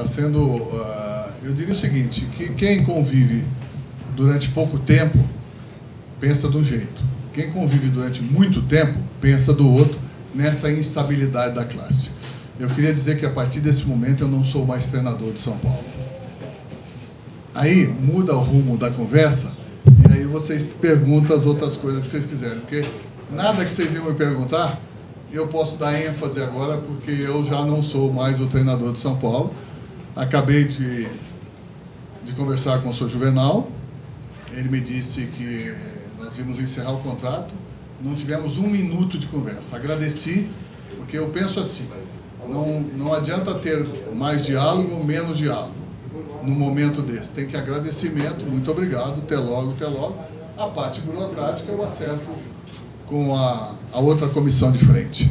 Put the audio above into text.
está sendo. Uh, eu diria o seguinte: que quem convive durante pouco tempo pensa de um jeito. Quem convive durante muito tempo pensa do outro nessa instabilidade da classe. Eu queria dizer que a partir desse momento eu não sou mais treinador de São Paulo. Aí muda o rumo da conversa e aí vocês perguntam as outras coisas que vocês quiserem. Porque nada que vocês iam me perguntar, eu posso dar ênfase agora, porque eu já não sou mais o treinador de São Paulo. Acabei de, de conversar com o senhor Juvenal. Ele me disse que nós íamos encerrar o contrato. Não tivemos um minuto de conversa. Agradeci, porque eu penso assim: não, não adianta ter mais diálogo, menos diálogo no momento desse. Tem que agradecimento, muito obrigado, até logo, até logo. A parte burocrática eu acerto com a, a outra comissão de frente.